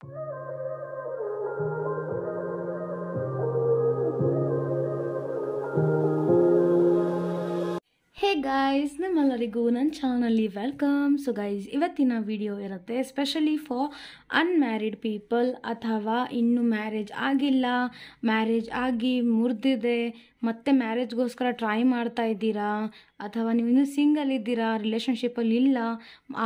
ಹೇ guys ನಿಮ್ಮೆಲ್ಲರಿಗೂ ನನ್ನ ಚಾನಲಲ್ಲಿ ವೆಲ್ಕಮ್ ಸೊ ಗೈಸ್ ಇವತ್ತಿನ ವಿಡಿಯೋ ಇರುತ್ತೆ ಸ್ಪೆಷಲಿ ಫಾರ್ ಅನ್ಮ್ಯಾರಿಡ್ ಪೀಪಲ್ ಅಥವಾ ಇನ್ನು ಮ್ಯಾರೇಜ್ ಆಗಿಲ್ಲ ಮ್ಯಾರೇಜ್ ಆಗಿ ಮುರಿದಿದೆ. ಮತ್ತೆ ಮ್ಯಾರೇಜ್ಗೋಸ್ಕರ ಟ್ರೈ ಮಾಡ್ತಾ ಇದ್ದೀರಾ? ಅಥವಾ ನೀವು ಇನ್ನೂ ಸಿಂಗಲ್ ಇದ್ದೀರಾ? ರಿಲೇಷನ್ಶಿಪ್ಪಲ್ಲಿ ಇಲ್ಲ?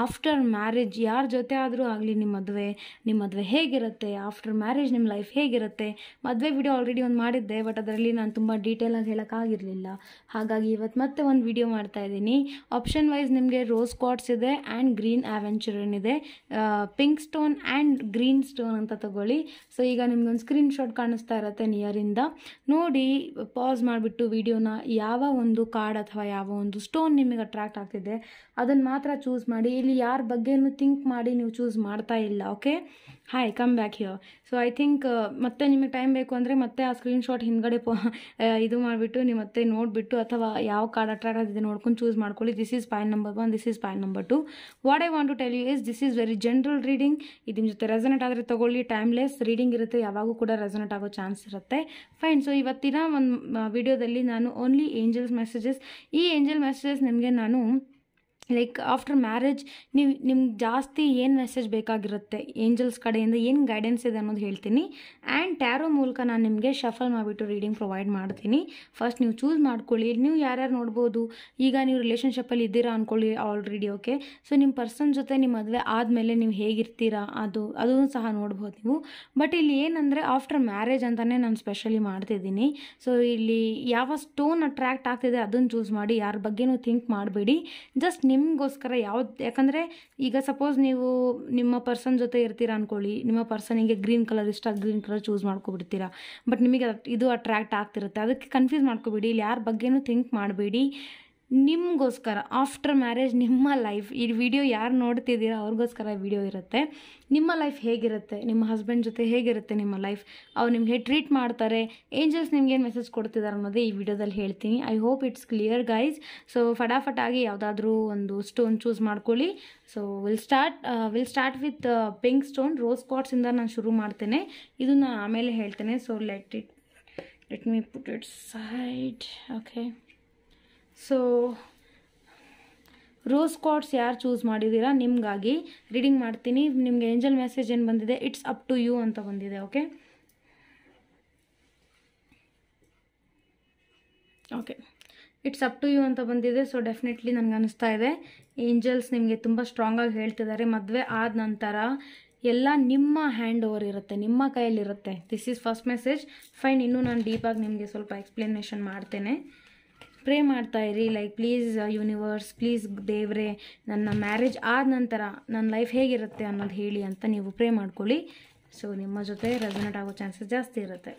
ಆಫ್ಟರ್ ಮ್ಯಾರೇಜ್ ಯಾರ ಜೊತೆ ಆದರೂ ಆಗಲಿ ನಿಮ್ಮ ಮದುವೆ. ನಿಮ್ಮ ಮದುವೆ ಹೇಗಿರುತ್ತೆ? ಆಫ್ಟರ್ ಮ್ಯಾರೇಜ್ ನಿಮ್ಮ ಲೈಫ್ ಹೇಗಿರುತ್ತೆ? ಮದುವೆ ವಿಡಿಯೋ ಆಲ್ರೆಡಿ ಒಂದು ಮಾಡಿದ್ದೆ ಬಟ್ ಅದರಲ್ಲಿ ನಾನು ತುಂಬ ಡೀಟೇಲಾಗಿ ಹೇಳೋಕ್ಕಾಗಿರಲಿಲ್ಲ ಹಾಗಾಗಿ ಇವತ್ತು ಮತ್ತೆ ಒಂದು ವಿಡಿಯೋ ಮಾಡ್ತಾ ಇದ್ದೀನಿ. ಆಪ್ಷನ್ ವೈಸ್ ನಿಮಗೆ ರೋಸ್ ಕ್ವಾಟ್ಸ್ ಇದೆ ಆ್ಯಂಡ್ ಗ್ರೀನ್ ಆ್ಯವೆಂಚುರನ್ ಇದೆ. Pink stone and green stone ಅಂತ ತಗೊಳ್ಳಿ. ಸೊ ಈಗ ನಿಮ್ಗೊಂದು ಒಂದು ಶಾಟ್ ಕಾಣಿಸ್ತಾ ಇರುತ್ತೆ ನಿಯರಿಂದ ನೋಡಿ ಪಾಸ್ ಮಾಡಿಬಿಟ್ಟು ವಿಡಿಯೋನ ಯಾವ ಒಂದು ಕಾರ್ಡ್ ಅಥವಾ ಯಾವ ಒಂದು ಸ್ಟೋನ್ ನಿಮಗೆ ಅಟ್ರಾಕ್ಟ್ ಆಗ್ತಿದೆ, ಅದನ್ನು ಮಾತ್ರ ಚೂಸ್ ಮಾಡಿ. ಇಲ್ಲಿ ಯಾರ ಬಗ್ಗೆನೂ ಥಿಂಕ್ ಮಾಡಿ ನೀವು ಚೂಸ್ ಮಾಡ್ತಾ ಇಲ್ಲ okay hi come back here so I think ಮತ್ತೆ ನಿಮಗೆ ಟೈಮ್ ಬೇಕು ಅಂದರೆ ಮತ್ತೆ ಆ ಸ್ಕ್ರೀನ್ಶಾಟ್ ಹಿಂದ್ಗಡೆ ಪೋ ಇದು ಮಾಡಿಬಿಟ್ಟು ನೀವು ಮತ್ತೆ ನೋಡಿಬಿಟ್ಟು ಅಥವಾ ಯಾವ ಕಾರ್ಡ್ ಅಟ್ರಾಕ್ಟ್ ಆಗಿದೆ ನೋಡ್ಕೊಂಡು ಚೂಸ್ ಮಾಡ್ಕೊಳ್ಳಿ. This is point number one this is point number two what I want to tell you is this is very general reading ಇದು ನಿಮ್ಮ ಜೊತೆ ರೆಸನೆಟ್ ಆದರೆ ತಗೊಳ್ಳಿ ಟೈಮ್ಲೆಸ್ ರೀಡಿಂಗ್ ಇರುತ್ತೆ, ಯಾವಾಗೂ ಕೂಡ ರೆಸನೆಟ್ ಆಗೋ ಚಾನ್ಸ್ ಇರುತ್ತೆ. ಫೈನ್ ಸೊ ಇವತ್ತಿನ ಒಂದು ವಿಡಿಯೋದಲ್ಲಿ ನಾನು ಓನ್ಲಿ ಏಂಜಲ್ಸ್ ಮೆಸೇಜಸ್ ಈ ಏಂಜಲ್ ಮೆಸೇಜಸ್ ನಿಮಗೆ ನಾನು ಲೈಕ್ ಆಫ್ಟರ್ ಮ್ಯಾರೇಜ್ ನೀವು ನಿಮ್ಗೆ ಜಾಸ್ತಿ ಏನು ಮೆಸೇಜ್ ಬೇಕಾಗಿರುತ್ತೆ? ಏಂಜಲ್ಸ್ ಕಡೆಯಿಂದ ಏನು ಗೈಡೆನ್ಸ್ ಇದೆ ಅನ್ನೋದು ಹೇಳ್ತೀನಿ. ಆ್ಯಂಡ್ ಟ್ಯಾರೋ ಮೂಲಕ ನಾನು ನಿಮಗೆ ಶಫಲ್ ಮಾಡಿಬಿಟ್ಟು ರೀಡಿಂಗ್ ಪ್ರೊವೈಡ್ ಮಾಡ್ತೀನಿ. ಫಸ್ಟ್ ನೀವು ಚೂಸ್ ಮಾಡ್ಕೊಳ್ಳಿ. ನೀವು ಯಾರ್ಯಾರು ನೋಡ್ಬೋದು? ಈಗ ನೀವು ರಿಲೇಷನ್ಶಿಪ್ಪಲ್ಲಿ ಇದ್ದೀರಾ ಅಂದ್ಕೊಳ್ಳಿ ಆಲ್ರೆಡಿ ಓಕೆ ಸೊ ನಿಮ್ಮ ಪರ್ಸನ್ ಜೊತೆ ನಿಮ್ಮ ಮದುವೆ ಆದಮೇಲೆ ನೀವು ಹೇಗಿರ್ತೀರಾ? ಅದು, ಅದನ್ನು ಸಹ ನೋಡ್ಬೋದು ನೀವು. ಬಟ್ ಇಲ್ಲಿ ಏನಂದರೆ ಆಫ್ಟರ್ ಮ್ಯಾರೇಜ್ ಅಂತಲೇ ನಾನು ಸ್ಪೆಷಲಿ ಮಾಡ್ತಿದ್ದೀನಿ. ಸೊ ಇಲ್ಲಿ ಯಾವ ಸ್ಟೋನ್ ಅಟ್ರ್ಯಾಕ್ಟ್ ಆಗ್ತಿದೆ ಅದನ್ನು ಚೂಸ್ ಮಾಡಿ. ಯಾರ ಬಗ್ಗೆನೂ ಥಿಂಕ್ ಮಾಡಬೇಡಿ. ಜಸ್ಟ್ ನಿಮಗೋಸ್ಕರ ಯಾವ್ದು ಯಾಕಂದರೆ ಈಗ ಸಪೋಸ್ ನೀವು ನಿಮ್ಮ ಪರ್ಸನ್ ಜೊತೆ ಇರ್ತೀರಾ ಅಂದ್ಕೊಳ್ಳಿ ನಿಮ್ಮ ಪರ್ಸನಿಗೆ ಗ್ರೀನ್ ಕಲರ್ ಇಷ್ಟ ಗ್ರೀನ್ ಕಲರ್ ಚೂಸ್ ಮಾಡ್ಕೊಬಿಡ್ತೀರಾ. ಬಟ್ ನಿಮಗೆ ಇದು ಅಟ್ರ್ಯಾಕ್ಟ್ ಆಗ್ತಿರುತ್ತೆ. ಅದಕ್ಕೆ ಕನ್ಫ್ಯೂಸ್ ಮಾಡ್ಕೊಬೇಡಿ. ಇಲ್ಲಿ ಯಾರ ಬಗ್ಗೆನೂ ಥಿಂಕ್ ಮಾಡಬೇಡಿ. ನಿಮಗೋಸ್ಕರ ಆಫ್ಟರ್ ಮ್ಯಾರೇಜ್ ನಿಮ್ಮ ಲೈಫ್ ಈ ವಿಡಿಯೋ ಯಾರು ನೋಡ್ತಿದ್ದೀರಾ ಅವ್ರಿಗೋಸ್ಕರ ವಿಡಿಯೋ ಇರುತ್ತೆ. ನಿಮ್ಮ ಲೈಫ್ ಹೇಗಿರುತ್ತೆ? ನಿಮ್ಮ ಹಸ್ಬೆಂಡ್ ಜೊತೆ ಹೇಗಿರುತ್ತೆ ನಿಮ್ಮ ಲೈಫ್ ಅವ್ರು ನಿಮಗೆ ಟ್ರೀಟ್ ಮಾಡ್ತಾರೆ. ಏಂಜಲ್ಸ್ ನಿಮ್ಗೆ ಏನು ಮೆಸೇಜ್ ಕೊಡ್ತಿದ್ದಾರೆ ಅನ್ನೋದೇ ಈ ವಿಡಿಯೋದಲ್ಲಿ ಹೇಳ್ತೀನಿ. I hope it's clear guys so ಫಟಾಫಟಾಗಿ ಯಾವುದಾದ್ರೂ ಒಂದು ಸ್ಟೋನ್ ಚೂಸ್ ಮಾಡ್ಕೊಳ್ಳಿ. So will start will start with pink stone rose ಕಾಟ್ಸಿಂದ ನಾನು ಶುರು ಮಾಡ್ತೇನೆ. ಇದನ್ನು ಆಮೇಲೆ ಹೇಳ್ತೇನೆ. So let it let me put it side okay so rose quartz ಯಾರು ಚೂಸ್ ಮಾಡಿದ್ದೀರಾ ನಿಮಗಾಗಿ ರೀಡಿಂಗ್ ಮಾಡ್ತೀನಿ. ನಿಮಗೆ ಏಂಜಲ್ ಮೆಸೇಜ್ ಏನು ಬಂದಿದೆ? ಇಟ್ಸ್ ಅಪ್ ಟು ಯು ಅಂತ ಬಂದಿದೆ okay okay it's up to you ಅಂತ ಬಂದಿದೆ ಸೊ ಡೆಫಿನೆಟ್ಲಿ ನನಗೆ ಅನಿಸ್ತಾ ಇದೆ. ಏಂಜಲ್ಸ್ ನಿಮಗೆ ತುಂಬ ಸ್ಟ್ರಾಂಗಾಗಿ ಹೇಳ್ತಿದ್ದಾರೆ. ಮದುವೆ ಆದ ನಂತರ ಎಲ್ಲ ನಿಮ್ಮ ಹ್ಯಾಂಡ್ ಓವರ್ ಇರುತ್ತೆ, ನಿಮ್ಮ ಕೈಯಲ್ಲಿರುತ್ತೆ. This is first message fine ಇನ್ನೂ ನಾನು ಡೀಪಾಗಿ ನಿಮಗೆ ಸ್ವಲ್ಪ ಎಕ್ಸ್ಪ್ಲನೇಷನ್ ಮಾಡ್ತೇನೆ. ಪ್ರೇ ಮಾಡ್ತಾ ಇರಿ ಲೈಕ್ ಪ್ಲೀಸ್ ಯೂನಿವರ್ಸ್ ಪ್ಲೀಸ್ ದೇವ್ರೆ, ನನ್ನ ಮ್ಯಾರೇಜ್ ಆದ ನಂತರ ನನ್ನ ಲೈಫ್ ಹೇಗಿರುತ್ತೆ ಅನ್ನೋದು ಹೇಳಿ ಅಂತ ನೀವು ಪ್ರೇ ಮಾಡ್ಕೊಳ್ಳಿ. ಸೊ ನಿಮ್ಮ ಜೊತೆ ರೆಸನೇಟ್ ಆಗೋ ಚಾನ್ಸಸ್ ಜಾಸ್ತಿ ಇರುತ್ತೆ.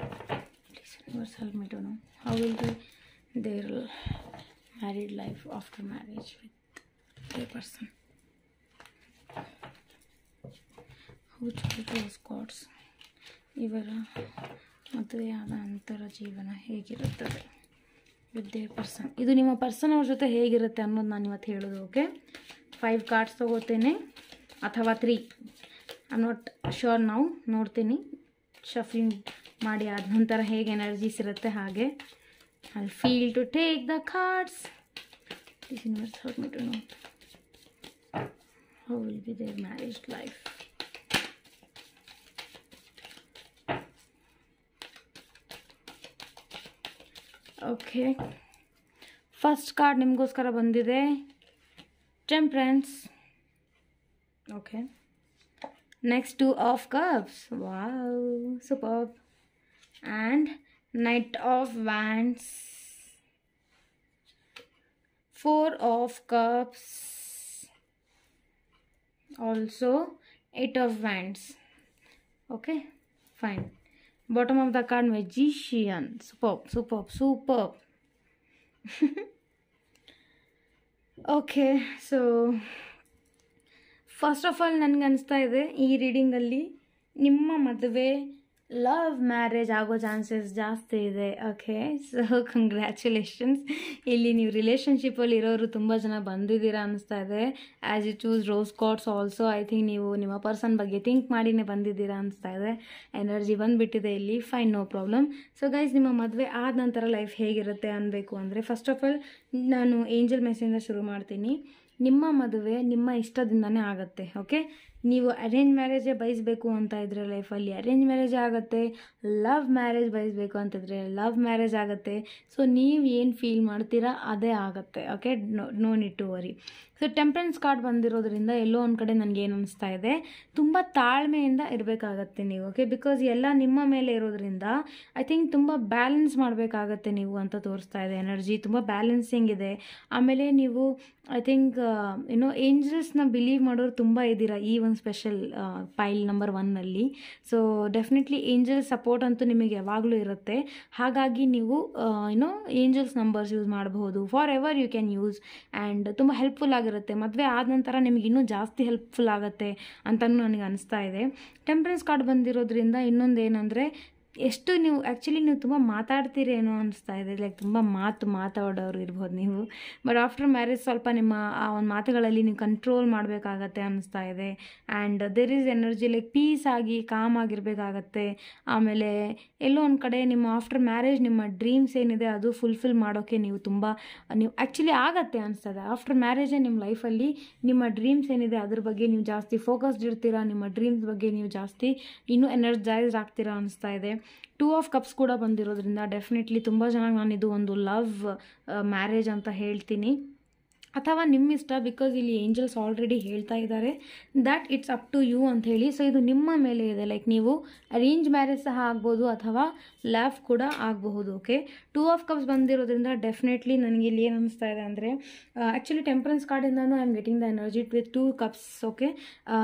Please universe help me how will their married life after marriage with person quartz ಇವರ ಮದುವೆಯಾದ ನಂತರ ಜೀವನ ಹೇಗಿರುತ್ತದೆ? ವಿತ್ ಪರ್ಸನ್ ಇದು ನಿಮ್ಮ ಪರ್ಸನ್ ಅವ್ರ ಜೊತೆ ಹೇಗಿರುತ್ತೆ ಅನ್ನೋದು ನಾನು ಇವತ್ತು ಹೇಳೋದು ಓಕೆ ಫೈವ್ ಕಾರ್ಡ್ಸ್ ತೊಗೋತೇನೆ, ಅಥವಾ ತ್ರೀ ಐ ನಾಟ್ ಶ್ಯೂರ್ ನಾವು ನೋಡ್ತೀನಿ. ಶಫಿಂಗ್ ಮಾಡಿ ಆದ ನಂತರ ಹೇಗೆ ಎನರ್ಜೀಸ್ ಇರುತ್ತೆ ಹಾಗೆ. I feel to take the cards universe to know how will be their marriage life okay first card ನಿಮಗೋಸ್ಕರ ಬಂದಿದೆ. Temperance okay next two of cups wow super and knight of wands four of cups also eight of wands okay fine bottom of the card magician superb superb superb okay so first of all ನನಗೆ ಅನಿಸ್ತಾ ಇದೆ ಈ ರೀಡಿಂಗಲ್ಲಿ ನಿಮ್ಮ ಮದುವೆ love marriage ಆಗೋ chances ಜಾಸ್ತಿ ಇದೆ. ಓಕೆ ಸೊ ಕಂಗ್ರ್ಯಾಚುಲೇಷನ್ಸ್ ಇಲ್ಲಿ ನೀವು ರಿಲೇಷನ್ಶಿಪ್ಪಲ್ಲಿ ಇರೋರು ತುಂಬ ಜನ ಬಂದಿದ್ದೀರಾ ಅನಿಸ್ತಾ ಇದೆ. As it choose rose cots also I think ನೀವು ನಿಮ್ಮ ಪರ್ಸನ್ ಬಗ್ಗೆ ಥಿಂಕ್ ಮಾಡಿನೇ ಬಂದಿದ್ದೀರಾ ಅನಿಸ್ತಾ ಇದೆ. ಎನರ್ಜಿ ಬಂದುಬಿಟ್ಟಿದೆ ಇಲ್ಲಿ. Fine no problem so guys ನಿಮ್ಮ ಮದುವೆ ಆದ ನಂತರ ಲೈಫ್ ಹೇಗಿರುತ್ತೆ ಅನ್ನಬೇಕು ಅಂದರೆ ಫಸ್ಟ್ ಆಫ್ ಆಲ್ ನಾನು ಏಂಜಲ್ ಮೆಸೇಜಿಂದ ಶುರು ಮಾಡ್ತೀನಿ. ನಿಮ್ಮ ಮದುವೆ ನಿಮ್ಮ ಇಷ್ಟದಿಂದನೇ ಆಗುತ್ತೆ ಓಕೆ ನೀವು ಅರೇಂಜ್ ಮ್ಯಾರೇಜೇ ಬಯಸಬೇಕು ಅಂತ ಇದ್ರೆ ಲೈಫಲ್ಲಿ ಅರೇಂಜ್ ಮ್ಯಾರೇಜ್ ಆಗುತ್ತೆ ಲವ್ ಮ್ಯಾರೇಜ್ ಬಯಸಬೇಕು ಅಂತಿದ್ರೆ ಲವ್ ಮ್ಯಾರೇಜ್ ಆಗುತ್ತೆ. ಸೊ ನೀವು ಏನು ಫೀಲ್ ಮಾಡ್ತೀರಾ, ಅದೇ ಆಗುತ್ತೆ. Okay no no need to worry so temperance card ಬಂದಿರೋದ್ರಿಂದ ಎಲ್ಲೋ ಒಂದು ಕಡೆ ನನಗೆ ಏನು ಅನಿಸ್ತಾ ಇದೆ, ತುಂಬ ತಾಳ್ಮೆಯಿಂದ ಇರಬೇಕಾಗತ್ತೆ ನೀವು ಓಕೆ ಬಿಕಾಸ್ ಎಲ್ಲ ನಿಮ್ಮ ಮೇಲೆ ಇರೋದ್ರಿಂದ ಐ ಥಿಂಕ್ ತುಂಬ ಬ್ಯಾಲೆನ್ಸ್ ಮಾಡಬೇಕಾಗತ್ತೆ ನೀವು ಅಂತ ತೋರಿಸ್ತಾ ಇದೆ ಎನರ್ಜಿ ತುಂಬ ಬ್ಯಾಲೆನ್ಸಿಂಗ್ ಇದೆ. ಆಮೇಲೆ ನೀವು ಐ ಥಿಂಕ್ ಏನೋ ಏಂಜಲ್ಸ್ನ ಬಿಲೀವ್ ಮಾಡೋರು ತುಂಬ ಇದ್ದೀರಾ ಈ ಒಂದು ಸ್ಪೆಷಲ್ ಫೈಲ್ ನಂಬರ್ ಒನ್ನಲ್ಲಿ ಸೊ ಡೆಫಿನೆಟ್ಲಿ ಏಂಜಲ್ ಸಪೋರ್ಟ್ ಅಂತೂ ನಿಮಗೆ ಯಾವಾಗಲೂ ಇರುತ್ತೆ. ಹಾಗಾಗಿ ನೀವು ಏನೋ ಏಂಜಲ್ಸ್ ನಂಬರ್ಸ್ ಯೂಸ್ ಮಾಡಬಹುದು for ever you can use and ತುಂಬ ಹೆಲ್ಪ್ಫುಲ್ ಆಗಿರುತ್ತೆ. ಮದುವೆ ಆದ ನಂತರ ನಿಮಗೆ ಇನ್ನೂ ಜಾಸ್ತಿ ಹೆಲ್ಪ್ಫುಲ್ ಆಗುತ್ತೆ ಅಂತಲೂ ನನಗೆ ಅನಿಸ್ತಾ ಇದೆ. ಟೆಂಪ್ರೆನ್ಸ್ ಕಾರ್ಡ್ ಬಂದಿರೋದ್ರಿಂದ ಇನ್ನೊಂದು ಏನಂದರೆ ಎಷ್ಟು ನೀವು ಆ್ಯಕ್ಚುಲಿ ನೀವು ತುಂಬ ಮಾತಾಡ್ತೀರೇನೋ ಅನಿಸ್ತಾ ಇದೆ. ಲೈಕ್ ತುಂಬ ಮಾತು ಮಾತಾಡೋರು ಇರ್ಬೋದು ನೀವು. ಬಟ್ ಆಫ್ಟರ್ ಮ್ಯಾರೇಜ್ ಸ್ವಲ್ಪ ನಿಮ್ಮ, ಆ ಒಂದು ಮಾತುಗಳಲ್ಲಿ ನೀವು ಕಂಟ್ರೋಲ್ ಮಾಡಬೇಕಾಗತ್ತೆ ಅನ್ನಿಸ್ತಾ ಇದೆ. And there is energy like peace ಆಗಿ ಕಾಮ್ ಆಗಿರಬೇಕಾಗತ್ತೆ. ಆಮೇಲೆ ಎಲ್ಲೋ ಒಂದು ಕಡೆ ನಿಮ್ಮ ಆಫ್ಟರ್ ಮ್ಯಾರೇಜ್ ನಿಮ್ಮ ಡ್ರೀಮ್ಸ್ ಏನಿದೆ ಅದು ಫುಲ್ಫಿಲ್ ಮಾಡೋಕ್ಕೆ ನೀವು ತುಂಬ, ನೀವು ಆ್ಯಕ್ಚುಲಿ ಆಗತ್ತೆ ಅನಿಸ್ತದೆ. ಆಫ್ಟರ್ ಮ್ಯಾರೇಜೇ ನಿಮ್ಮ ಲೈಫಲ್ಲಿ ನಿಮ್ಮ ಡ್ರೀಮ್ಸ್ ಏನಿದೆ ಅದ್ರ ಬಗ್ಗೆ ನೀವು ಜಾಸ್ತಿ ಫೋಕಸ್ಡ್ ಇರ್ತೀರಾ, ನಿಮ್ಮ ಡ್ರೀಮ್ಸ್ ಬಗ್ಗೆ ನೀವು ಜಾಸ್ತಿ ಇನ್ನೂ ಎನರ್ಜೈಸ್ಡ್ ಆಗ್ತೀರಾ ಅನಿಸ್ತಾ ಇದೆ. ಟೂ ಆಫ್ ಕಪ್ಸ್ ಕೂಡ ಬಂದಿರೋದ್ರಿಂದ ಡೆಫಿನೆಟ್ಲಿ ತುಂಬ ಚೆನ್ನಾಗಿ ನಾನು ಇದು ಒಂದು ಲವ್ ಮ್ಯಾರೇಜ್ ಅಂತ ಹೇಳ್ತೀನಿ. ಅಥವಾ ನಿಮ್ಮ ಇಷ್ಟ ಬಿಕಾಸ್ ಇಲ್ಲಿ ಏಂಜಲ್ಸ್ ಆಲ್ರೆಡಿ ಹೇಳ್ತಾ ಇದ್ದಾರೆ that it's up to you ಅಂತ ಹೇಳಿ. ಸೊ ಇದು ನಿಮ್ಮ ಮೇಲೆ ಇದೆ. ಲೈಕ್ ನೀವು ಅರೇಂಜ್ ಮ್ಯಾರೇಜ್ ಸಹ ಆಗ್ಬೋದು ಅಥವಾ ಲ್ಯಾಫ್ ಕೂಡ ಆಗಬಹುದು ಓಕೆ ಟೂ ಆಫ್ ಕಪ್ಸ್ ಬಂದಿರೋದ್ರಿಂದ ಡೆಫಿನೆಟ್ಲಿ ನನಗೆ ಇಲ್ಲಿ ಏನು ಅನಿಸ್ತಾ ಇದೆ ಅಂದರೆ actually temperance ಕಾರ್ಡಿಂದನೂ I am getting the energy with two cups okay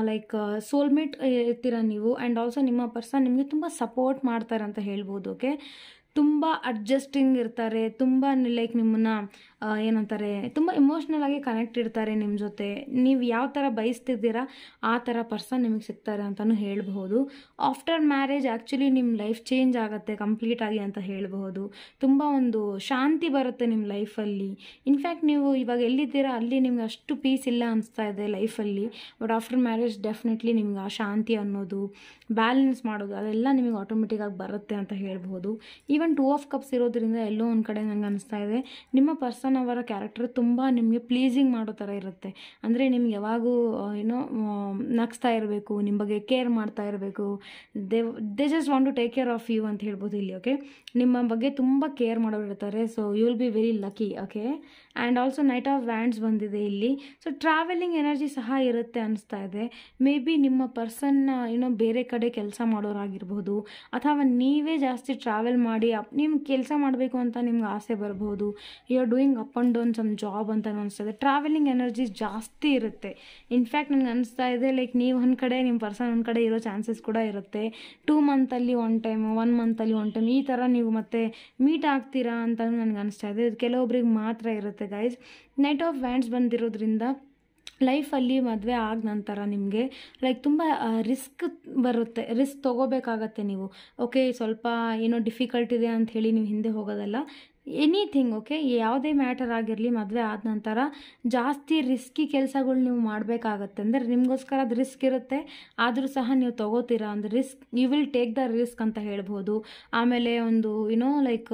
like soulmate ಇರ್ತೀರ ನೀವು? ಆ್ಯಂಡ್ ಆಲ್ಸೋ ನಿಮ್ಮ ಪರ್ಸನ್ ನಿಮಗೆ ತುಂಬ ಸಪೋರ್ಟ್ ಮಾಡ್ತಾರೆ ಅಂತ ಹೇಳ್ಬೋದು ಓಕೆ ತುಂಬ ಅಡ್ಜಸ್ಟಿಂಗ್ ಇರ್ತಾರೆ, ತುಂಬ ಲೈಕ್ ನಿಮ್ಮನ್ನು ಏನಂತಾರೆ, ತುಂಬ ಇಮೋಷ್ನಲ್ ಆಗಿ ಕನೆಕ್ಟ್ ಇರ್ತಾರೆ ನಿಮ್ಮ ಜೊತೆ. ನೀವು ಯಾವ ಥರ ಬಯಸ್ತಿದ್ದೀರಾ, ಆ ಥರ ಪರ್ಸನ್ ನಿಮಗೆ ಸಿಗ್ತಾರೆ ಅಂತಲೂ ಹೇಳಬಹುದು. ಆಫ್ಟರ್ ಮ್ಯಾರೇಜ್ ಆ್ಯಕ್ಚುಲಿ ನಿಮ್ಮ ಲೈಫ್ ಚೇಂಜ್ ಆಗುತ್ತೆ ಕಂಪ್ಲೀಟಾಗಿ ಅಂತ ಹೇಳಬಹುದು. ತುಂಬ ಒಂದು ಶಾಂತಿ ಬರುತ್ತೆ ನಿಮ್ಮ ಲೈಫಲ್ಲಿ ಇನ್ಫ್ಯಾಕ್ಟ್ ನೀವು ಇವಾಗ ಎಲ್ಲಿದ್ದೀರಾ, ಅಲ್ಲಿ ನಿಮ್ಗೆ ಅಷ್ಟು ಪೀಸ್ ಇಲ್ಲ ಅನಿಸ್ತಾ ಇದೆ ಲೈಫಲ್ಲಿ ಬಟ್ ಆಫ್ಟರ್ ಮ್ಯಾರೇಜ್ ಡೆಫಿನೆಟ್ಲಿ ನಿಮ್ಗೆ ಆ ಶಾಂತಿ ಅನ್ನೋದು ಬ್ಯಾಲೆನ್ಸ್ ಮಾಡೋದು, ಅದೆಲ್ಲ ನಿಮಗೆ ಆಟೋಮೆಟಿಕ್ಕಾಗಿ ಬರುತ್ತೆ ಅಂತ ಹೇಳ್ಬೋದು ಈವನ್ ಟೂ ಆಫ್ ಕಪ್ಸ್ ಇರೋದ್ರಿಂದ ಎಲ್ಲೋ ಒಂದು ಕಡೆ ನಂಗೆ ಅನಿಸ್ತಾ ಇದೆ. ನಿಮ್ಮ ಪರ್ಸನ್ ಅವರ ಕ್ಯಾರೆಕ್ಟರ್ ತುಂಬ ನಿಮಗೆ ಪ್ಲೀಸಿಂಗ್ ಮಾಡೋ ಥರ ಇರುತ್ತೆ. ಅಂದರೆ ನಿಮ್ಗೆ ಯಾವಾಗೂ ಏನೋ ನಗ್ಸ್ತಾ ಇರಬೇಕು ನಿಮ್ಮ ಬಗ್ಗೆ ಕೇರ್ ಮಾಡ್ತಾ ಇರಬೇಕು. They they just want to take care of you ಅಂತ ಹೇಳ್ಬೋದು ಇಲ್ಲಿ ಓಕೆ ನಿಮ್ಮ ಬಗ್ಗೆ ತುಂಬ ಕೇರ್ ಮಾಡೋರು ಇರ್ತಾರೆ so you will be very lucky okay and also knight of wands ಬಂದಿದೆ ಇಲ್ಲಿ. ಸೊ ಟ್ರಾವೆಲಿಂಗ್ ಎನರ್ಜಿ ಸಹ ಇರುತ್ತೆ ಅನಿಸ್ತಾ ಇದೆ. ಮೇ ಬಿ ನಿಮ್ಮ ಪರ್ಸನ್ ಏನೋ ಬೇರೆ ಕಡೆ ಕೆಲಸ ಮಾಡೋರಾಗಿರ್ಬೋದು, ಅಥವಾ ನೀವೇ ಜಾಸ್ತಿ ಟ್ರಾವೆಲ್ ಮಾಡಿ ನಿಮ್ಗೆ ಕೆಲಸ ಮಾಡಬೇಕು ಅಂತ ನಿಮ್ಗೆ ಆಸೆ ಬರ್ಬೋದು. You are doing up and down some job ಅಂತ ಅನಿಸ್ತದೆ ಟ್ರಾವೆಲಿಂಗ್ ಎನರ್ಜಿ ಜಾಸ್ತಿ ಇರುತ್ತೆ. ಇನ್ಫ್ಯಾಕ್ಟ್ ನನಗೆ ಅನಿಸ್ತಾ ಇದೆ ಲೈಕ್ ನೀವು ಒಂದು ಕಡೆ ನಿಮ್ಮ ಪರ್ಸನ್ ಒಂದು ಕಡೆ ಇರೋ ಚಾನ್ಸಸ್ ಕೂಡ ಇರುತ್ತೆ. ಟೂ ಮಂತಲ್ಲಿ ಒನ್ ಟೈಮ್ ಒನ್ ಮಂತಲ್ಲಿ ಒನ್ ಟೈಮ್ ಈ ಥರ ನೀವು ಮತ್ತೆ ಮೀಟ್ ಆಗ್ತೀರಾ ಅಂತ ನನಗೆ ಅನಿಸ್ತಾ ಇದೆ. ಇದು ಕೆಲವೊಬ್ರಿಗೆ ಮಾತ್ರ ಇರುತ್ತೆ ಗೈಸ್ ನೈಟ್ ಆಫ್ ವ್ಯಾಂಡ್ಸ್ ಬಂದಿರೋದ್ರಿಂದ ಲೈಫಲ್ಲಿ ಮದುವೆ ಆದ ನಂತರ ನಿಮಗೆ ಲೈಕ್ ತುಂಬ ರಿಸ್ಕ್ ಬರುತ್ತೆ. ರಿಸ್ಕ್ ತೊಗೋಬೇಕಾಗತ್ತೆ ನೀವು. ಓಕೆ ಸ್ವಲ್ಪ ಏನೋ ಡಿಫಿಕಲ್ಟ್ ಇದೆ ಅಂತ ಹೇಳಿ ನೀವು ಹಿಂದೆ ಹೋಗೋದಲ್ಲ. ಎನಿಥಿಂಗ್ ಓಕೆ ಯಾವುದೇ ಮ್ಯಾಟರ್ ಆಗಿರಲಿ, ಮದುವೆ ಆದ ನಂತರ ಜಾಸ್ತಿ ರಿಸ್ಕಿ ಕೆಲಸಗಳು ನೀವು ಮಾಡಬೇಕಾಗತ್ತೆ. ಅಂದರೆ ನಿಮಗೋಸ್ಕರ ಅದು ರಿಸ್ಕ್ ಇರುತ್ತೆ. ಆದರೂ ಸಹ ನೀವು ತೊಗೋತೀರಾ? ಒಂದು risk you will take the risk ಅಂತ ಹೇಳ್ಬೋದು. ಆಮೇಲೆ ಒಂದು ಯುನೋ ಲೈಕ್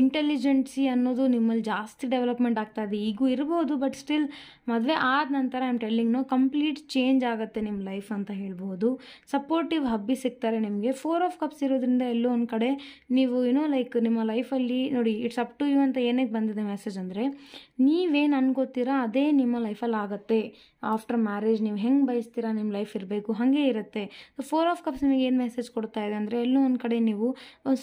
ಇಂಟೆಲಿಜೆನ್ಸಿ ಅನ್ನೋದು ನಿಮ್ಮಲ್ಲಿ ಜಾಸ್ತಿ ಡೆವಲಪ್ಮೆಂಟ್ ಆಗ್ತಾ ಇದೆ. ಈಗೂ ಇರ್ಬೋದು ಬಟ್ ಸ್ಟಿಲ್ ಮದುವೆ ಆದ ನಂತರ I'm telling no complete change ಆಗುತ್ತೆ ನಿಮ್ಮ ಲೈಫ್ ಅಂತ ಹೇಳ್ಬೋದು. ಸಪೋರ್ಟಿವ್ ಹಬ್ಬಿ ಸಿಗ್ತಾರೆ ನಿಮಗೆ. ಫೋರ್ ಆಫ್ ಕಪ್ಸ್ ಇರೋದ್ರಿಂದ ಎಲ್ಲೋ ಒಂದು ಕಡೆ ನೀವು ಏನೋ ಲೈಕ್ ನಿಮ್ಮ ಲೈಫಲ್ಲಿ ನೋಡಿ ಇಟ್ಸ್ ಅಪ್ ಟು ಯು ಅಂತ ಏನಕ್ಕೆ ಬಂದಿದೆ ಮೆಸೇಜ್ ಅಂದರೆ, ನೀವೇನು ಅನ್ಕೋತೀರಾ ಅದೇ ನಿಮ್ಮ ಲೈಫಲ್ಲಿ ಆಗುತ್ತೆ. ಆಫ್ಟರ್ ಮ್ಯಾರೇಜ್ ನೀವು ಹೆಂಗೆ ಬಯಸ್ತೀರಾ? ನಿಮ್ಮ ಲೈಫ್ ಇರಬೇಕು. ಹಾಗೆ ಇರುತ್ತೆ. ಫೋರ್ ಆಫ್ ಕಪ್ಸ್ ನಿಮಗೆ ಏನು ಮೆಸೇಜ್ ಕೊಡ್ತಾ ಇದೆ ಅಂದರೆ, ಎಲ್ಲೋ ಒಂದು ಕಡೆ ನೀವು